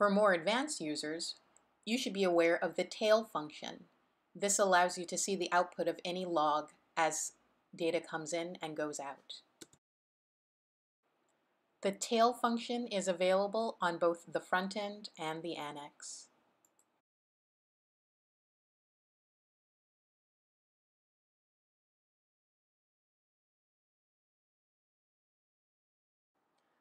For more advanced users, you should be aware of the tail function. This allows you to see the output of any log as data comes in and goes out. The tail function is available on both the front end and the annex.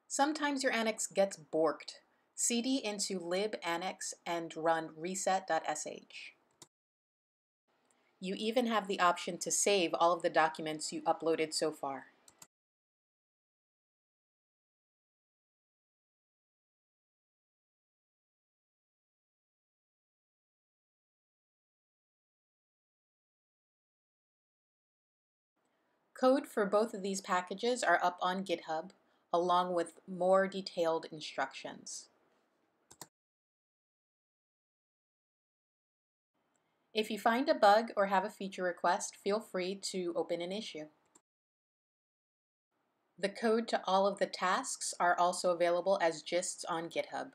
Sometimes your annex gets borked. Cd into lib annex and run reset.sh. You even have the option to save all of the documents you uploaded so far. Code for both of these packages are up on GitHub, along with more detailed instructions. If you find a bug or have a feature request, feel free to open an issue. The code to all of the tasks are also available as gists on GitHub.